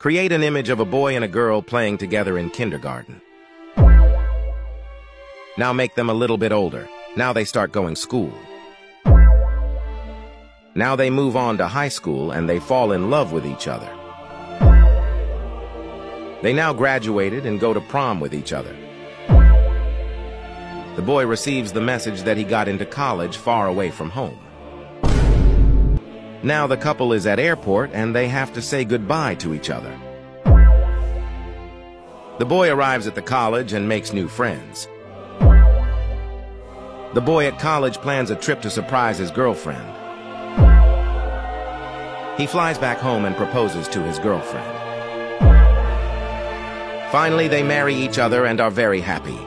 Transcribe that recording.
Create an image of a boy and a girl playing together in kindergarten. Now make them a little bit older. Now they start going school. Now they move on to high school and they fall in love with each other. They now graduated and go to prom with each other. The boy receives the message that he got into college far away from home. Now the couple is at airport and they have to say goodbye to each other. The boy arrives at the college and makes new friends. The boy at college plans a trip to surprise his girlfriend. He flies back home and proposes to his girlfriend. Finally, they marry each other and are very happy.